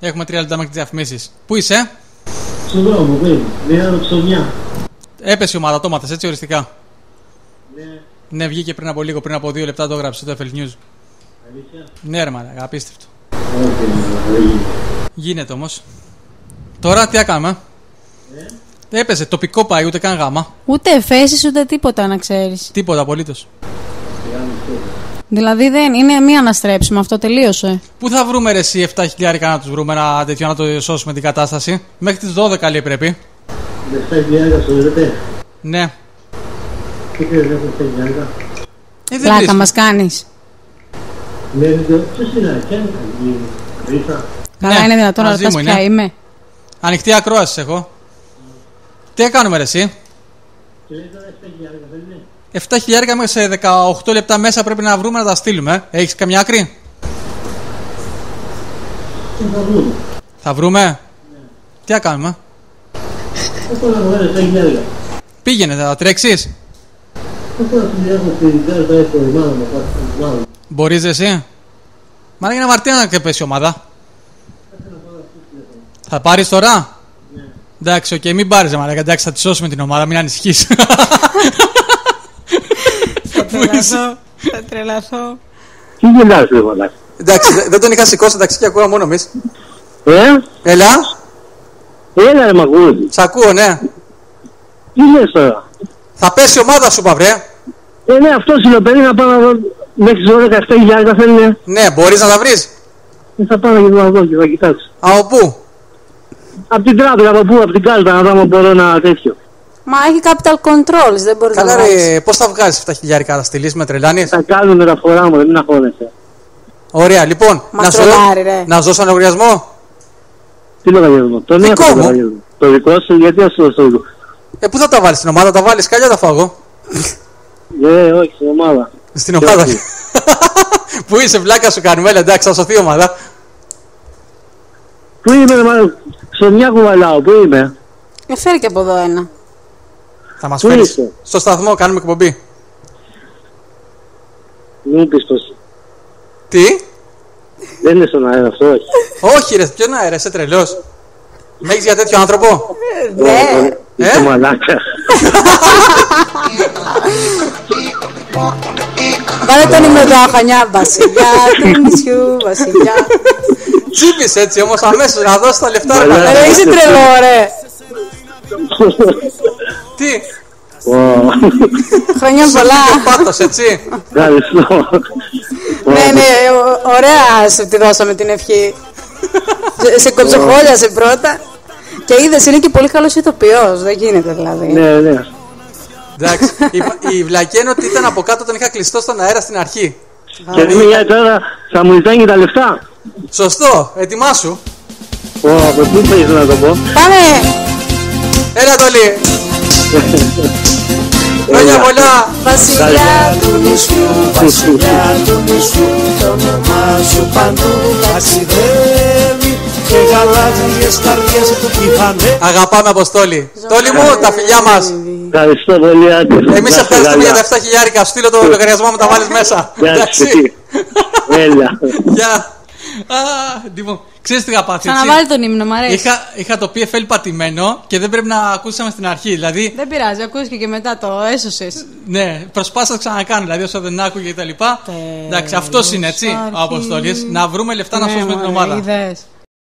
Έχουμε τρία λεπτά μέχρι τις διαφημίσεις. Πού είσαι, Στον δρόμο, πού είμαι. Μια ψωμιά. Έπεσε η ομάδα, το μάθες, έτσι οριστικά. Ναι, Ναι, βγήκε πριν από λίγο, πριν από δύο λεπτά το έγραψε το FL News. αλήθεια; Ναι, ρε μαλάκα, απίστευτο. Όχι, δεν γίνεται. Γίνεται όμως. Τώρα τι έκαμε; Έπεσε, τοπικό πάει, ούτε καν γάμα. Ούτε εφέσεις ούτε τίποτα να ξέρεις. Τίποτα απολύτως. Δηλαδή δεν είναι μία αναστρέψιμο, αυτό τελείωσε. Πού θα βρούμε ρε εσύ 7 χιλιάρικα να τους βρούμε ένα τέτοιο να το σώσουμε την κατάσταση; Μέχρι τις 12 λέει πρέπει. Δεν στα χιλιάρικα στο ΔΕΤΕ. Ναι. Τι ξέρεις, δεν στα χιλιάρικα; Ε, δεν Πλάκα βρίσκω. μας κάνεις. Ναι, δεν- ποιος είναι, ποια είναι η Ρίτα. Καλά, Ναι, είναι δυνατόν να μαζί ρωτάς μου ποια είναι. είμαι. Ανοιχτή ακρόαση έχω. Τι κάνουμε ρε εσύ; Και λέει τώρα 7 χιλιάρικα, δεν είναι. 7 χιλιάρικα μέσα σε 18 λεπτά μέσα πρέπει να βρούμε να τα στείλουμε. Έχεις καμιά άκρη; Τι θα βρούμε. Θα βρούμε. Τι θα κάνουμε; Πώς να βγάλει 7 χιλιάρικα. Πήγαινε, θα τρέξεις; Πώς να συνδυάσω στην κάρτα έχω η μάνα μου, κάτι στην μάνα μου. Μπορείς εσύ; Μα είναι για να μαρτύρια να πέσει η ομάδα. Θα πάρεις τώρα; Εντάξει, οκ, μην πάρεις, μαλάκα. Εντάξει, θα τη σώσουμε την ομάδα, μην ανησυχείς. Θα τρελαθώ. Θα τρελαθώ. Τι γελάς ρε μαλάκα. εντάξει, δε- δεν τον είχα σηκώσει, εντάξει, και ακούω μόνο εμείς. Ε, Έλα, έλα ρε μαγούλη. σ' ακούω, ναι. Τι λες τώρα; Θα πέσει η ομάδα σου, παυρέ. Ε, ναι, αυτός είναι ο παιδί να πάω να δω μέχρι τις 12 7 χιλιάρικα θέλει. Ναι, μπορείς να τα βρεις. Ε, θα πάω να δω και θα κοιτάξω. Από πού; Απ' την τράπεζα, από πού, απ' την κάρτα, να δω αν μπορώ να τέτοιο. Μα έχει capital controls, δεν μπορείς να Καλά, βγάλεις. ρε, πώς θα βγάλεις 7 χιλιάρικα, θα στείλεις με τρελάνεις; Θα κάνουν μεταφορά μου, δεν αγχώνεσαι. Ωραία, λοιπόν, Μας να σου, τρολάρει, ρε. να σου δώσω ένα λογαριασμό; Τι λογαριασμό; Τον Δικό έχω το μου. λογαριασμό. Το δικό σου, γιατί ας το δικό. Ε, πού θα τα βάλεις στην ομάδα, τα βάλεις καλλιά, τα φάω εγώ. Ε, όχι, στην ομάδα. Στην ομάδα. όχι. Πού είσαι, βλάκα σου κάνουμε, έλα, εντάξει, θα σωθεί η ομάδα. Πού είμαι, ρε μάλλον, στο μια κουβαλάω, πού είμαι; Ε, φέρει και από εδώ ένα. Θα μας Πού φέρεις. είσαι; Στο σταθμό, κάνουμε εκπομπή. Μην μου πεις πως. Τι; Δεν είναι στον αέρα αυτό, όχι. Όχι, ρε, ποιον αέρα, είσαι τρελός. Με έχεις για τέτοιο άνθρωπο; Ναι. Είσαι Ε; μαλάκα. Βάλε τον ύμνο του Αχανιά. Βασιλιά του νησιού, βασιλιά. Τσίπησε έτσι όμως αμέσως να δώσεις τα λεφτά. ρε, Μαλάκα. μαλάκα. Ρε, είσαι τρελό, ρε. Τι, Ω, Χρόνια πολλά. πάτο, έτσι. Ευχαριστώ. Ναι, ναι, ω- ωραία σου τη δώσαμε την ευχή. Σε- Σε κοψοχόλιασε πρώτα. Και είδες, είναι και πολύ καλός ηθοποιός. Δεν γίνεται δηλαδή. Ναι, ναι. Εντάξει. Η, η βλακία είναι ότι ήταν από κάτω, τον είχα κλειστό στον αέρα στην αρχή. Και δεν για τώρα θα μου ζητάνε και τα λεφτά. Σωστό, ετοιμάσου. Ω, από πού θέλεις να το πω; Πάμε! Έλα, Τολί. Χρόνια πολλά. Βασιλιά του νησιού, Βασιλιά του νησιού το όνομά σου παντού ταξιδεύει και γαλάζιες καρδιές του κυφανέ Αγαπάμε, Αποστόλη. Τόλι μου, τα φιλιά μας. Ευχαριστώ πολύ, άντε. Εμείς Να είστε ευχαριστούμε για καλά. τα 7 χιλιάρικα. Σου στείλω το λογαριασμό μου, τα βάλεις μέσα. Εντάξει. Έλα. Γεια. Α, Λοιπόν, ξέρεις τι είχα πάθει. έτσι; Ξαναβάλει τον ύμνο, μ' αρέσει. Είχα, είχα το PFL πατημένο και δεν πρέπει να ακούσαμε στην αρχή. Δηλαδή, Δεν πειράζει, ακούστηκε και μετά το έσωσες. ναι, προσπάθησα να ξανακάνω. Δηλαδή, όσο δεν άκουγε και τα λοιπά. Τέλος Εντάξει, αυτός είναι έτσι ο αρχής. Αποστόλης. Να βρούμε λεφτά να Ναι, σώσουμε την μωρέ, ομάδα. είδες.